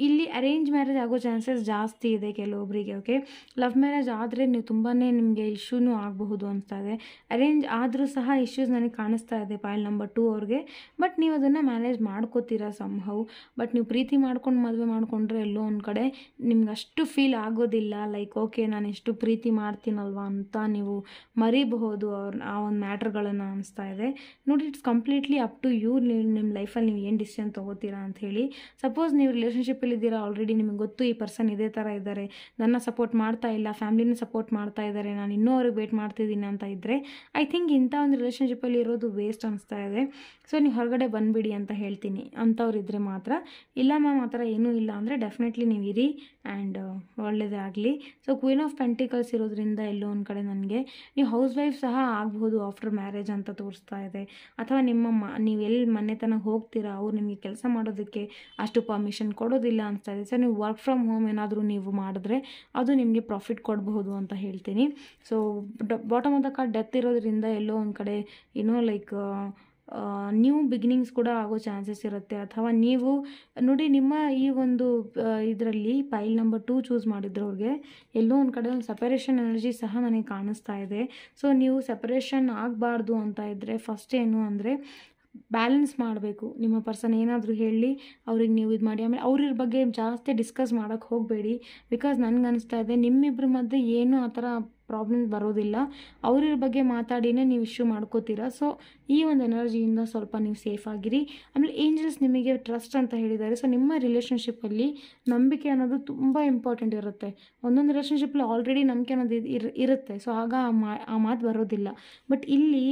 ಇಲ್ಲಿ ಅರೇಂಜ್ ಮ್ಯಾರೇಜ್ ಆಗೋ ಚಾನ್ಸಸ್ ಜಾಸ್ತಿ ಇದೆ ಕೆಲವೊಬ್ಬರಿಗೆ ಓಕೆ ಲವ್ ಮ್ಯಾರೇಜ್ ಆದರೆ ನೀವು ತುಂಬಾ ನಿಮಗೆ ಇಶ್ಯೂನೂ ಆಗಬಹುದು ಅನಿಸ್ತಾ ಇದೆ. ಅರೇಂಜ್ ಆದರೂ ಸಹ ಇಶ್ಯೂಸ್ ನನಗೆ ಕಾಣಿಸ್ತಾ ಇದೆ ಪಾಯಿಲ್ ನಂಬರ್ ಟೂ ಅವ್ರಿಗೆ. ಬಟ್ ನೀವು ಅದನ್ನು ಮ್ಯಾನೇಜ್ ಮಾಡ್ಕೋತೀರಾ ಸಂಹವ್ ಬಟ್ ನೀವು ಪ್ರೀತಿ ಮಾಡ್ಕೊಂಡು ಮದುವೆ ಮಾಡಿಕೊಂಡ್ರೆ ಎಲ್ಲೋ ಒಂದು ಕಡೆ ನಿಮ್ಗೆ ಅಷ್ಟು ಫೀಲ್ ಆಗೋದಿಲ್ಲ. ಲೈಕ್ ಓಕೆ ನಾನು ಎಷ್ಟು ಪ್ರೀತಿ ಮಾಡ್ತೀನಲ್ವಾ ಅಂತ ನೀವು ಮರಿಬಹುದು ಅವ್ರ ಆ ಒಂದು ಮ್ಯಾಟ್ರ್ಗಳನ್ನು ಅನಿಸ್ತಾ ಇದೆ. ನೋಡಿ, it's completely up to you, ನೀವು ನಿಮ್ಮ ಲೈಫಲ್ಲಿ ನೀವು ಏನು ಡಿಸಿಷನ್ ತೊಗೋತೀರಾ ಅಂತ ಹೇಳಿ. ಸಪೋಸ್ ನೀವು ರಿಲೇಷನ್ಶಿಪ್ಪಲ್ಲಿ ಇದ್ದೀರಾ ಆಲ್ರೆಡಿ, ನಿಮಗೆ ಗೊತ್ತು ಈ ಪರ್ಸನ್ ಇದೇ ಥರ ಇದ್ದಾರೆ. ನನ್ನ ಸಪೋರ್ಟ್ ಮಾಡ್ತಾ ಇಲ್ಲ, ಫ್ಯಾಮಿಲಿನ ಸಪೋರ್ಟ್ ಮಾಡ್ತಾ ಇದ್ದಾರೆ, ನಾನು ಇನ್ನೂ ಅವ್ರಿಗೆ ವೇಟ್ ಮಾಡ್ತಿದ್ದೀನಿ ಅಂತ ಇದ್ದರೆ ಐ ಥಿಂಕ್ ಇಂಥ ಒಂದು ರಿಲೇಷನ್ಶಿಪ್ಪಲ್ಲಿ ಇರೋದು ವೇಸ್ಟ್ ಅನಿಸ್ತಾ ಇದೆ. ಸೊ, ನೀವು ಹೊರಗಡೆ ಬಂದುಬಿಡಿ ಅಂತ ಹೇಳ್ತೀನಿ. ಅಂಥವ್ರು ಇದ್ದರೆ ಮಾತ್ರ. ಇಲ್ಲ ಮ್ಯಾಮ್, ಆ ಥರ ಏನೂ ಇಲ್ಲ ಅಂದರೆ ಡೆಫಿನೆಟ್ಲಿ ನೀವು ಇರಿ ಆ್ಯಂಡ್ ಒಳ್ಳೆಯದೇ ಆಗಲಿ. ಸೊ, ಕ್ವೀನ್ ಆಫ್ ಪೆಂಟಿಕಲ್ಸ್ ಇರೋದ್ರಿಂದ ಎಲ್ಲೋ ಒಂದು ಕಡೆ ನನಗೆ ನೀವು ಹೌಸ್ ವೈಫ್ ಸಹ ಆಗ್ಬೋದು ಆಫ್ಟರ್ ಮ್ಯಾರೇಜ್ ಅಂತ ತೋರಿಸ್ತಾ ಇದೆ. ಅಥವಾ ನಿಮ್ಮ ಮ, ನೀವು ಎಲ್ಲಿ ಮನೆತನ ಹೋಗ್ತೀರಾ, ಅವ್ರು ನಿಮಗೆ ಕೆಲಸ ಮಾಡೋದಕ್ಕೆ ಅಷ್ಟು ಪರ್ಮಿಷನ್ ಕೊಡೋದಿಲ್ಲ ಅನಿಸ್ತಾ ಇದೆ. ಸೊ ನೀವು ವರ್ಕ್ ಫ್ರಮ್ ಹೋಮ್ ಏನಾದರೂ ನೀವು ಮಾಡಿದ್ರೆ ಅದು ನಿಮಗೆ ಪ್ರಾಫಿಟ್ ಕೊಡಬಹುದು ಅಂತ ಹೇಳ್ತೀನಿ. So bottom of the card death ಇರೋದ್ರಿಂದ ಎಲ್ಲೋ ಒಂದು ಕಡೆ ಏನೋ ಲೈಕ್ ನ್ಯೂ ಬಿಗಿನಿಂಗ್ಸ್ ಕೂಡ ಆಗೋ ಚಾನ್ಸಸ್ ಇರುತ್ತೆ. ಅಥವಾ ನೀವು, ನೋಡಿ ನಿಮ್ಮ ಈ ಒಂದು ಇದರಲ್ಲಿ ಪೈಲ್ ನಂಬರ್ ಟೂ ಚೂಸ್ ಮಾಡಿದ್ರವ್ರಿಗೆ, ಎಲ್ಲೋ ಒಂದು ಕಡೆ ಒಂದು ಸಪರೇಷನ್ ಎನರ್ಜಿ ಸಹ ನನಗೆ ಕಾಣಿಸ್ತಾ ಇದೆ. ಸೊ ನೀವು ಸಪರೇಷನ್ ಆಗಬಾರ್ದು ಅಂತ ಇದ್ದರೆ ಫಸ್ಟ್ ಏನು ಅಂದರೆ ಬ್ಯಾಲೆನ್ಸ್ ಮಾಡಬೇಕು. ನಿಮ್ಮ ಪರ್ಸನ್ ಏನಾದರೂ ಹೇಳಿ, ಅವ್ರಿಗೆ ನೀವು ಇದು ಮಾಡಿ. ಆಮೇಲೆ ಅವ್ರ ಬಗ್ಗೆ ಜಾಸ್ತಿ ಡಿಸ್ಕಸ್ ಮಾಡೋಕ್ಕೆ ಹೋಗಬೇಡಿ. ಬಿಕಾಸ್ ನನಗೆ ಅನಿಸ್ತಾ ಇದೆ ನಿಮ್ಮಿಬ್ಬರ ಮಧ್ಯೆ ಏನು ಆ ಥರ ಪ್ರಾಬ್ಲಮ್ ಬರೋದಿಲ್ಲ. ಅವ್ರ ಬಗ್ಗೆ ಮಾತಾಡಿನೇ ನೀವು ಇಶ್ಯೂ ಮಾಡ್ಕೋತೀರಾ. ಸೊ ಈ ಒಂದು ಎನರ್ಜಿಯಿಂದ ಸ್ವಲ್ಪ ನೀವು ಸೇಫ್ ಆಗಿರಿ. ಆಮೇಲೆ ಏಂಜಲ್ಸ್ ನಿಮಗೆ ಟ್ರಸ್ಟ್ ಅಂತ ಹೇಳಿದ್ದಾರೆ. ಸೊ ನಿಮ್ಮ ರಿಲೇಷನ್ಶಿಪ್ಪಲ್ಲಿ ನಂಬಿಕೆ ಅನ್ನೋದು ತುಂಬ ಇಂಪಾರ್ಟೆಂಟ್ ಇರುತ್ತೆ. ಒಂದೊಂದು ರಿಲೇಷನ್ಶಿಪ್ಪಲ್ಲಿ ಆಲ್ರೆಡಿ ನಂಬಿಕೆ ಅನ್ನೋದು ಇರ್, ಇರುತ್ತೆ. ಸೊ ಆಗ ಆ ಮಾತು ಬರೋದಿಲ್ಲ. ಬಟ್ ಇಲ್ಲಿ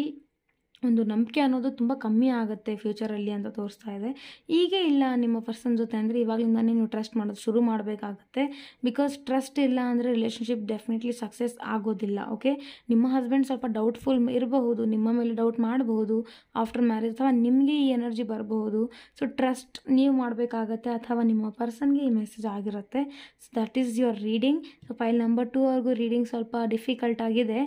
ಒಂದು ನಂಬಿಕೆ ಅನ್ನೋದು ತುಂಬ ಕಮ್ಮಿ ಆಗುತ್ತೆ ಫ್ಯೂಚರಲ್ಲಿ ಅಂತ ತೋರಿಸ್ತಾ ಇದೆ. ಈಗ ಇಲ್ಲ, ನಿಮ್ಮ ಪರ್ಸನ್ ಜೊತೆ ಅಂದರೆ ಇವಾಗಲಿಂದನೇ ನೀವು ಟ್ರಸ್ಟ್ ಮಾಡೋದು ಶುರು ಮಾಡಬೇಕಾಗತ್ತೆ. ಬಿಕಾಸ್ ಟ್ರಸ್ಟ್ ಇಲ್ಲ ಅಂದರೆ ರಿಲೇಷನ್ಶಿಪ್ ಡೆಫಿನೆಟ್ಲಿ ಸಕ್ಸಸ್ ಆಗೋದಿಲ್ಲ ಓಕೆ ನಿಮ್ಮ ಹಸ್ಬೆಂಡ್ ಸ್ವಲ್ಪ ಡೌಟ್ಫುಲ್ ಇರಬಹುದು, ನಿಮ್ಮ ಮೇಲೆ ಡೌಟ್ ಮಾಡಬಹುದು ಆಫ್ಟರ್ ಮ್ಯಾರೇಜ್ ಅಥವಾ ನಿಮಗೆ ಈ ಎನರ್ಜಿ ಬರಬಹುದು. ಸೊ ಟ್ರಸ್ಟ್ ನೀವು ಮಾಡಬೇಕಾಗತ್ತೆ ಅಥವಾ ನಿಮ್ಮ ಪರ್ಸನ್ಗೆ ಈ ಮೆಸೇಜ್ ಆಗಿರುತ್ತೆ. So that is your reading so pile number two ಅವ್ರಿಗೂ ರೀಡಿಂಗ್ ಸ್ವಲ್ಪ ಡಿಫಿಕಲ್ಟ್ ಆಗಿದೆ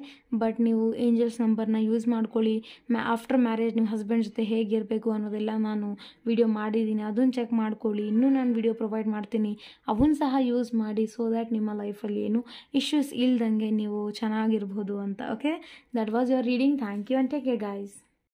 ಬಟ್ ನೀವು ಏಂಜಲ್ಸ್ ನಂಬರ್ನ ಯೂಸ್ ಮಾಡ್ಕೊಳ್ಳಿ. ಮ್ಯಾ ಆಫ್ಟರ್ ಮ್ಯಾರೇಜ್ ನಿಮ್ಮ ಹಸ್ಬೆಂಡ್ ಜೊತೆ ಹೇಗಿರಬೇಕು ಅನ್ನೋದೆಲ್ಲ ನಾನು ವಿಡಿಯೋ ಮಾಡಿದ್ದೀನಿ ಅದನ್ನು ಚೆಕ್ ಮಾಡ್ಕೊಳ್ಳಿ. ಇನ್ನೂ ನಾನು ವಿಡಿಯೋ ಪ್ರೊವೈಡ್ ಮಾಡ್ತೀನಿ. ಅವನ್ನ ಸಹ ಯೂಸ್ ಮಾಡಿ ಸೊ ದ್ಯಾಟ್ ನಿಮ್ಮ ಲೈಫಲ್ಲಿ ಏನು ಇಶ್ಯೂಸ್ ಇಲ್ದಂಗೆ ನೀವು ಚೆನ್ನಾಗಿರ್ಬೋದು ಅಂತ okay that was your reading thank you and take care guys